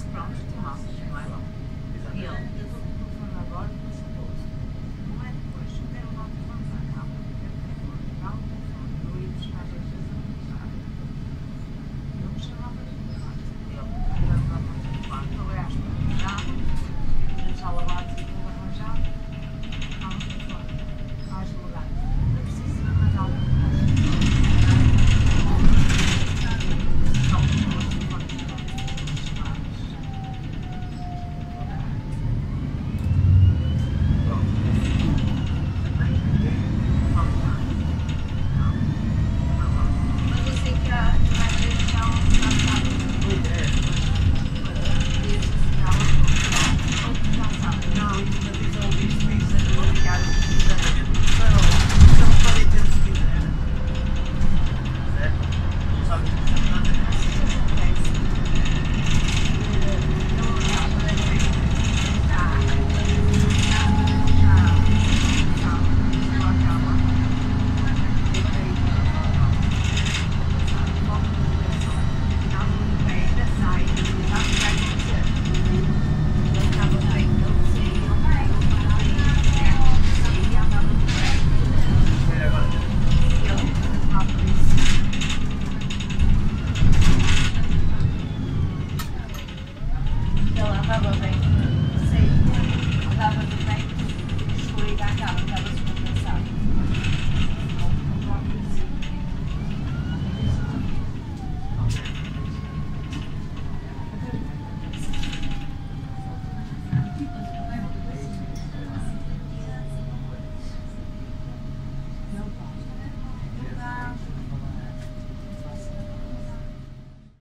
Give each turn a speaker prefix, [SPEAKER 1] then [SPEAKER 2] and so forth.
[SPEAKER 1] From to top.